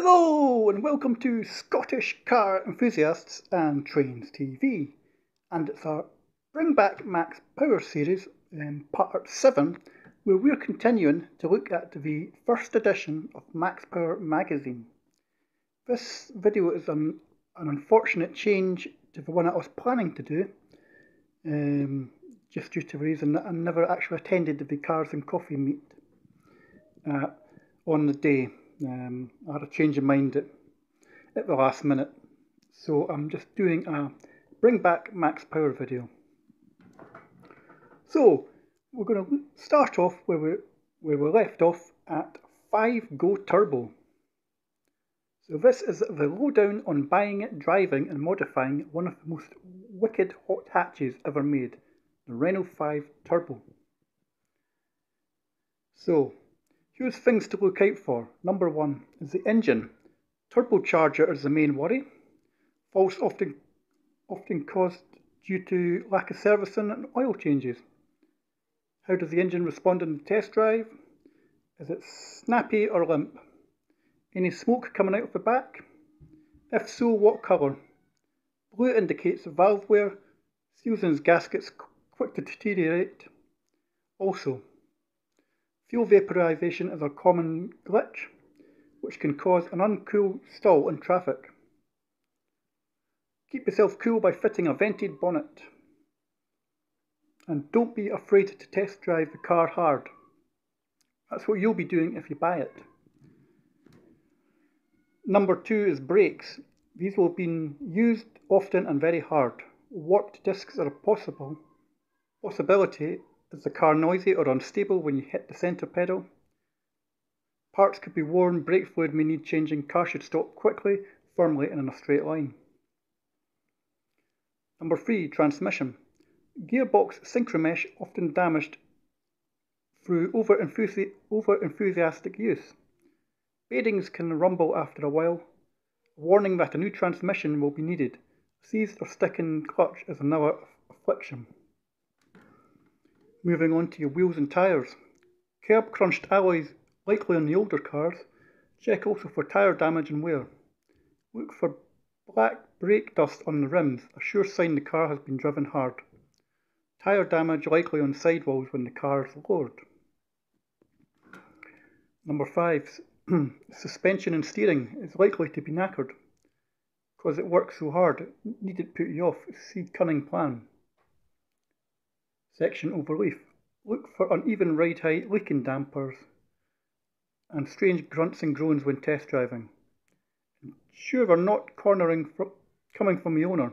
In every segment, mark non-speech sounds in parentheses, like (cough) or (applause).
Hello and welcome to Scottish Car Enthusiasts and Trains TV. And it's our Bring Back Max Power series, um, part 7, where we're continuing to look at the first edition of Max Power magazine. This video is an, an unfortunate change to the one I was planning to do, um, just due to the reason that I never actually attended the Cars and Coffee meet uh, on the day. Um, I had a change of mind at, at the last minute. So I'm just doing a bring back max power video. So we're going to start off where we, where we left off at 5 Go Turbo. So this is the lowdown on buying, driving and modifying one of the most wicked hot hatches ever made, the Renault 5 Turbo. So Here's things to look out for. Number one is the engine. Turbocharger is the main worry. Faults often, often caused due to lack of servicing and oil changes. How does the engine respond in the test drive? Is it snappy or limp? Any smoke coming out of the back? If so, what colour? Blue indicates valve wear, seals and gaskets quick to deteriorate. Also, Fuel vaporization is a common glitch which can cause an uncool stall in traffic. Keep yourself cool by fitting a vented bonnet. And don't be afraid to test drive the car hard. That's what you'll be doing if you buy it. Number two is brakes. These will be used often and very hard. Warped discs are a possible possibility is the car noisy or unstable when you hit the centre pedal? Parts could be worn, brake fluid may need changing, car should stop quickly, firmly and in a straight line. Number 3. Transmission. Gearbox synchromesh often damaged through over, enthusi over enthusiastic use. Bearings can rumble after a while. warning that a new transmission will be needed. Seized or sticking clutch is another affliction. Moving on to your wheels and tyres. Curb crunched alloys likely on the older cars. Check also for tyre damage and wear. Look for black brake dust on the rims, a sure sign the car has been driven hard. Tyre damage likely on sidewalls when the car is lowered. Number 5. (clears throat) Suspension and steering is likely to be knackered. Because it works so hard, it needed put you off. See cunning plan. Section overleaf. Look for uneven ride height, leaking dampers, and strange grunts and groans when test driving. Sure they're not cornering from, coming from the owner.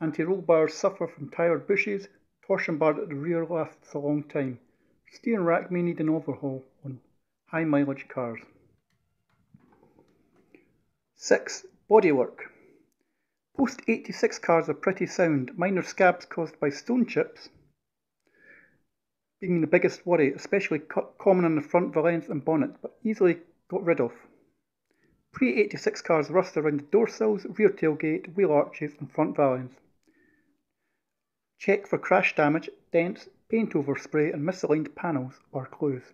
Anti-roll bars suffer from tired bushes, torsion bar at the rear lasts a long time. Steering rack may need an overhaul on high mileage cars. 6. Bodywork. Post 86 cars are pretty sound. Minor scabs caused by stone chips being the biggest worry, especially common on the front valence and bonnet, but easily got rid of. Pre-86 cars rust around the door sills, rear tailgate, wheel arches and front valence. Check for crash damage, dents, paint overspray and misaligned panels or clues.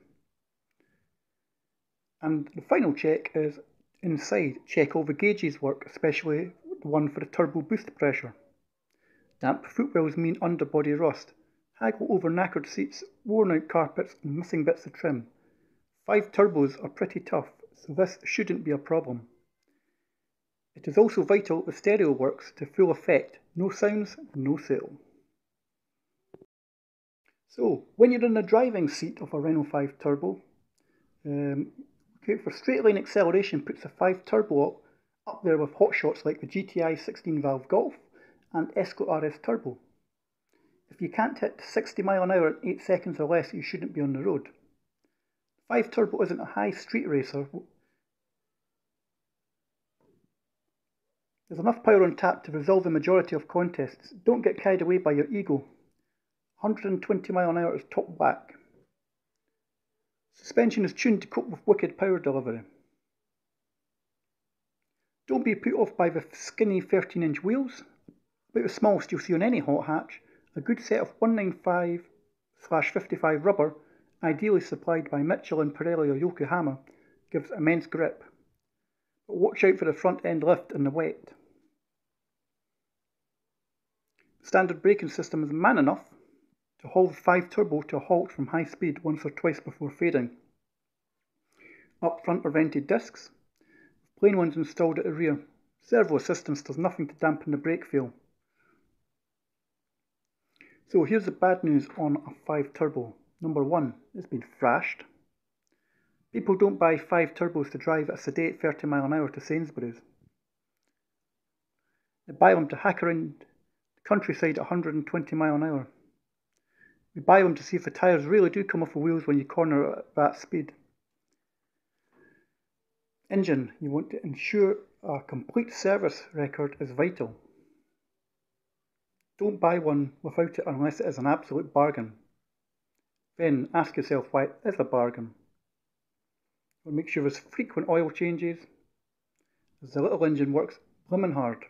And the final check is inside. Check all the gauges work, especially the one for the turbo boost pressure. Damp footwells mean underbody rust. Haggle over knackered seats, worn out carpets, and missing bits of trim. Five turbos are pretty tough, so this shouldn't be a problem. It is also vital the stereo works to full effect, no sounds, no sale. So, when you're in the driving seat of a Renault 5 Turbo, um, for straight line acceleration puts a 5 Turbo up there with hotshots like the GTI 16 valve Golf and Escort RS Turbo. If you can't hit 60 mile an hour in 8 seconds or less, you shouldn't be on the road. 5 Turbo isn't a high street racer. There's enough power on tap to resolve the majority of contests. Don't get carried away by your ego. 120 mile an hour is top whack. Suspension is tuned to cope with wicked power delivery. Don't be put off by the skinny 13 inch wheels, about the smallest you'll see on any hot hatch, a good set of 195/55 rubber, ideally supplied by Michelin, Pirelli or Yokohama, gives immense grip. but watch out for the front end lift in the wet. The standard braking system is man enough to hold the 5 turbo to a halt from high speed once or twice before fading. Up front are vented discs, plain ones installed at the rear. Servo assistance does nothing to dampen the brake feel. So here's the bad news on a 5 turbo. Number one, it's been thrashed. People don't buy 5 turbos to drive at a sedate 30 mile an hour to Sainsbury's. They buy them to hack around the countryside at 120 mile an hour. We buy them to see if the tyres really do come off the wheels when you corner at that speed. Engine, you want to ensure a complete service record is vital. Don't buy one without it unless it is an absolute bargain. Then ask yourself why it is a bargain. We'll make sure there's frequent oil changes, as the little engine works blimmin' hard.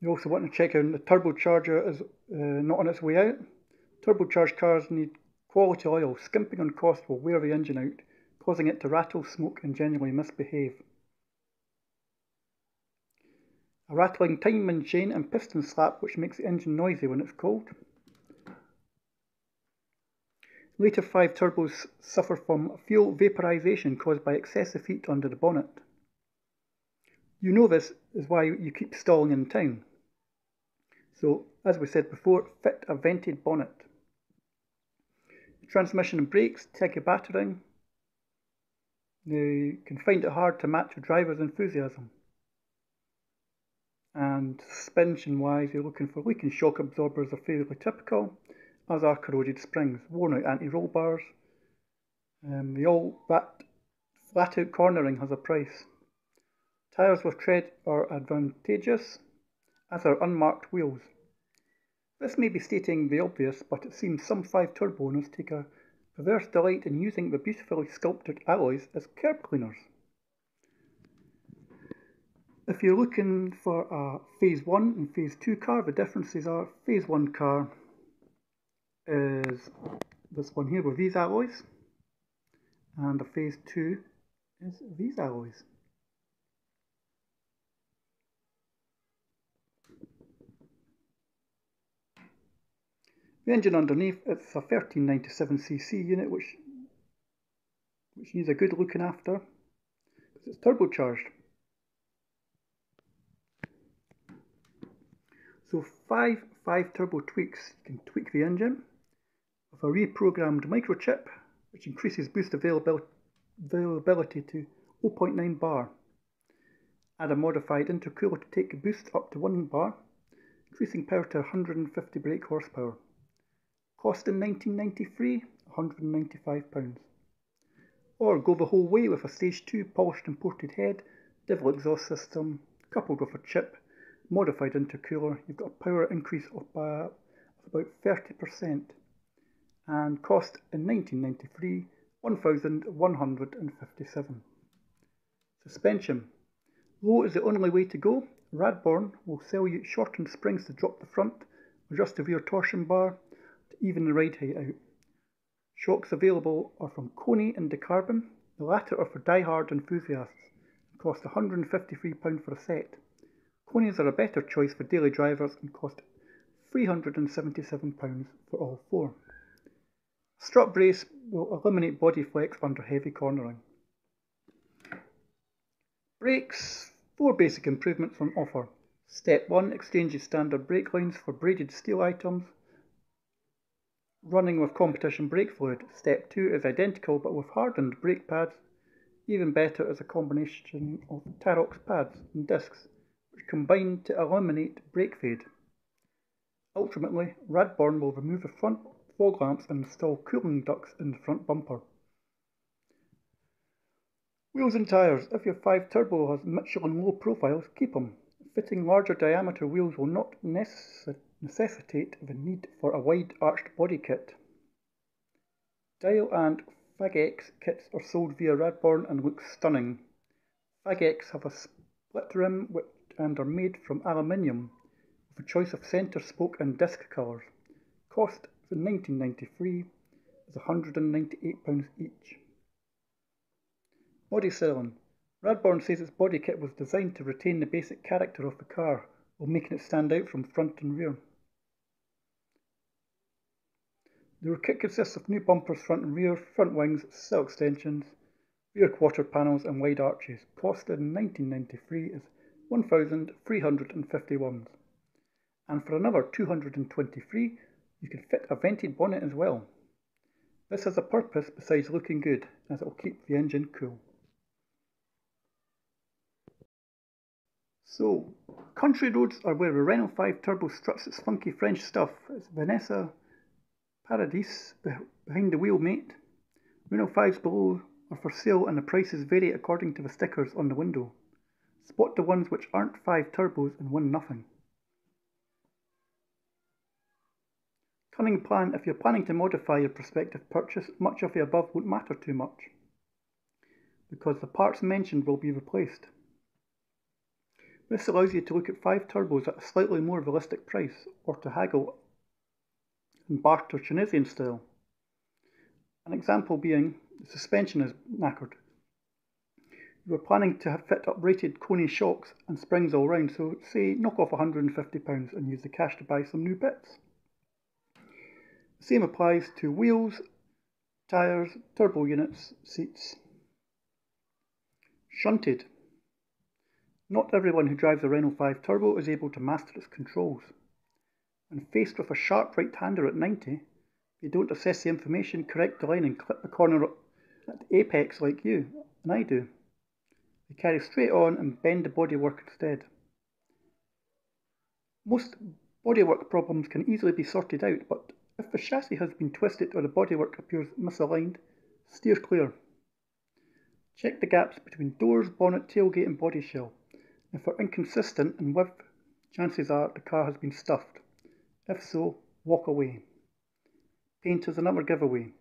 You also want to check out the turbocharger is uh, not on its way out. Turbocharged cars need quality oil. Skimping on cost will wear the engine out, causing it to rattle, smoke and generally misbehave. A rattling timing chain and piston slap which makes the engine noisy when it's cold. Later 5 turbos suffer from fuel vaporization caused by excessive heat under the bonnet. You know this is why you keep stalling in town. So, as we said before, fit a vented bonnet. Transmission and brakes, take a battering. You can find it hard to match a driver's enthusiasm. And suspension wise, you're looking for leaking shock absorbers are fairly typical, as are corroded springs, worn out anti roll bars. Um, the all that flat out cornering has a price. Tyres with tread are advantageous, as are unmarked wheels. This may be stating the obvious, but it seems some 5 turbo owners take a perverse delight in using the beautifully sculpted alloys as curb cleaners. If you're looking for a phase 1 and phase 2 car, the differences are phase 1 car is this one here with these alloys, and the phase 2 is these alloys. The engine underneath, it's a 1397cc unit which, which needs a good looking after because it's turbocharged. So five 5 turbo tweaks, you can tweak the engine with a reprogrammed microchip which increases boost availability to 0.9 bar. Add a modified intercooler to take boost up to 1 bar, increasing power to 150 brake horsepower. Cost in 1993, £195. Or go the whole way with a Stage 2 polished imported head, Devil exhaust system, coupled with a chip, modified intercooler. You've got a power increase of, uh, about 30% and cost in 1993 1157 Suspension. Low is the only way to go. Radbourne will sell you shortened springs to drop the front, adjust the rear torsion bar, to even the ride height out. Shocks available are from Koni and De Carbon. The latter are for die-hard enthusiasts and cost £153 for a set. Konis are a better choice for daily drivers and cost £377 for all four. Strut brace will eliminate body flex under heavy cornering. Brakes, four basic improvements on offer. Step 1 exchanges standard brake lines for braided steel items Running with competition brake fluid, step 2 is identical but with hardened brake pads. Even better as a combination of Tarox pads and discs which to eliminate brake fade. Ultimately, Radbourne will remove the front fog lamps and install cooling ducts in the front bumper. Wheels and tyres. If your 5 Turbo has Michelin low profiles, keep them. Fitting larger diameter wheels will not necessitate necessitate the need for a wide arched body kit. Dial and Fag-X kits are sold via Radbourne and look stunning. Fag-X have a split rim and are made from aluminium with a choice of centre spoke and disc colours. Cost for 1993 is £198 each. Body styling. Radbourne says its body kit was designed to retain the basic character of the car while making it stand out from front and rear. The kit consists of new bumpers front and rear, front wings, sill extensions, rear quarter panels and wide arches. Cost in 1993 is 1,351 and for another 223 you can fit a vented bonnet as well. This has a purpose besides looking good as it will keep the engine cool. So, country roads are where the Renault 5 Turbo struts its funky French stuff. It's Vanessa Paradis behind the wheel, mate. Renault 5s below are for sale and the prices vary according to the stickers on the window. Spot the ones which aren't 5 turbos and win nothing. Cunning plan if you're planning to modify your prospective purchase, much of the above won't matter too much because the parts mentioned will be replaced. This allows you to look at 5 turbos at a slightly more realistic price or to haggle and barter Tunisian style. An example being the suspension is knackered. Are planning to have fit up rated Koni shocks and springs all round, so say knock off £150 and use the cash to buy some new bits. The same applies to wheels, tyres, turbo units, seats. Shunted. Not everyone who drives a Renault 5 Turbo is able to master its controls. When faced with a sharp right-hander at 90, they don't assess the information, correct the line and clip the corner at the apex like you and I do. Carry straight on and bend the bodywork instead. Most bodywork problems can easily be sorted out, but if the chassis has been twisted or the bodywork appears misaligned, steer clear. Check the gaps between doors, bonnet, tailgate and body shell. If they're inconsistent and width, chances are the car has been stuffed. If so, walk away. Paint is another giveaway.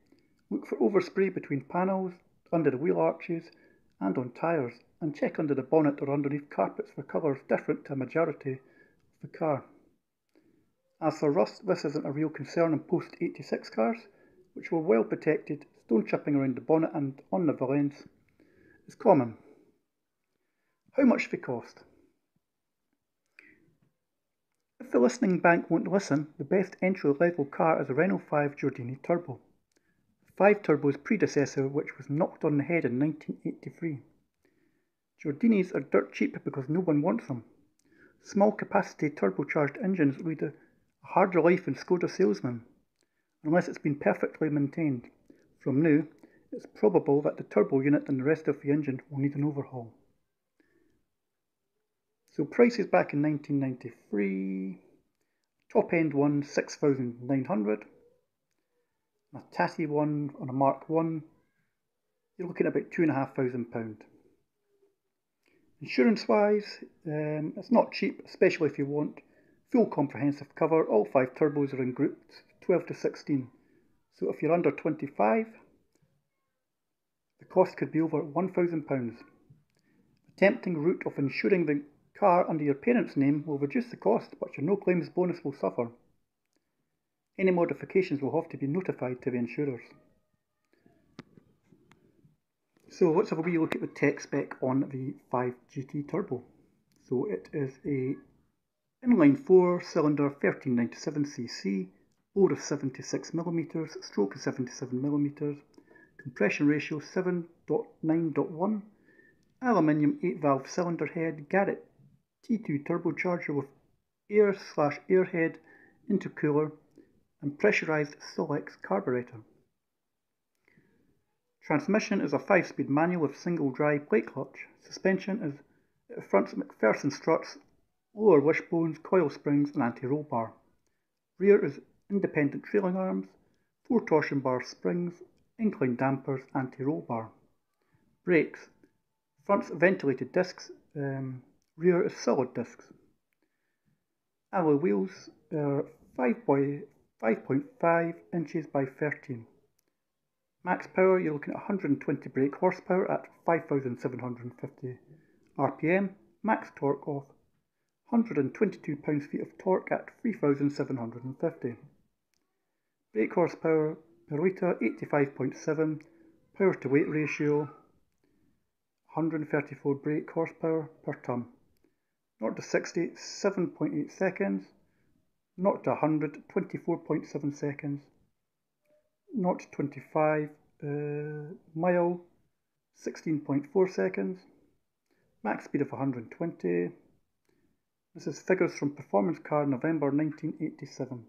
Look for overspray between panels, under the wheel arches, and on tyres, and check under the bonnet or underneath carpets for colours different to a majority of the car. As for rust, this isn't a real concern in post 86 cars, which were well protected, stone chipping around the bonnet and on the valence is common. How much they cost? If the listening bank won't listen, the best entry-level car is a Renault 5 Gordini Turbo. 5 Turbo's predecessor which was knocked on the head in 1983. Gordinis are dirt cheap because no one wants them. Small capacity turbocharged engines lead a harder life in Skoda salesmen, unless it's been perfectly maintained. From new, it's probable that the turbo unit and the rest of the engine will need an overhaul. So prices back in 1993, top end one 6,900, a Tati one on a Mark 1, you're looking at about £2,500. Insurance wise, um, it's not cheap, especially if you want full comprehensive cover. All five turbos are in groups 12 to 16. So if you're under 25, the cost could be over £1,000. The tempting route of insuring the car under your parent's name will reduce the cost, but your no claims bonus will suffer. Any modifications will have to be notified to the insurers. So let's have a wee look at the tech spec on the 5 GT Turbo. So it is a inline 4 cylinder 1397cc, bore of 76mm, stroke of 77mm, compression ratio 7.9.1, aluminium 8 valve cylinder head, Garrett T2 turbocharger with air slash airhead intercooler and pressurized Solex carburetor. Transmission is a 5-speed manual with single dry brake clutch. Suspension is front MacPherson struts, lower wishbones, coil springs and anti-roll bar. Rear is independent trailing arms, 4 torsion bar springs, incline dampers, anti-roll bar. Brakes, front's ventilated discs, um, rear is solid discs. Alloy wheels are 5.5 inches by 13. Max power, you're looking at 120 brake horsepower at 5750 RPM. Max torque of 122 pounds-feet of torque at 3750. Brake horsepower per litre 85.7, power to weight ratio 134 brake horsepower per tonne. 0 to 60, 7.8 seconds. 0 to 100, 24.7 seconds. 0 to 25 uh, mile, 16.4 seconds. Max speed of 120. This is figures from Performance Car November 1987.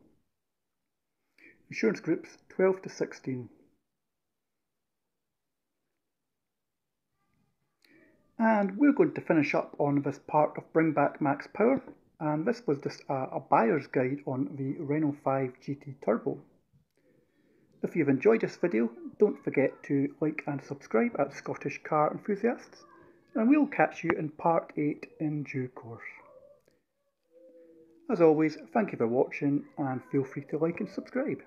Insurance groups 12 to 16. And we're going to finish up on this part of Bring Back Max Power. And this was just a, a buyer's guide on the Renault 5 GT Turbo. If you've enjoyed this video, don't forget to like and subscribe at Scottish Car Enthusiasts. And we'll catch you in part 8 in due course. As always, thank you for watching and feel free to like and subscribe.